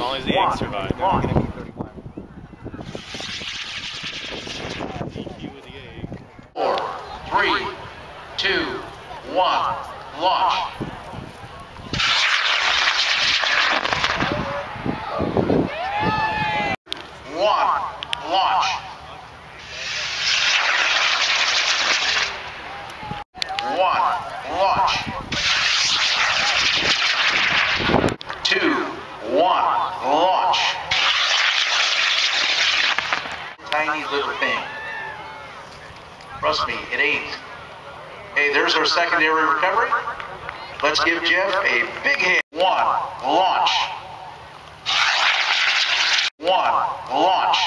long as the eggs survive. Launch. DQ with the egg. Four, three, two, one, launch. One, launch. One, launch. Two, one, launch. Tiny little thing. Trust me, it ain't. Hey, there's our secondary recovery. Let's give Jeff a big hit. One, launch. One, launch.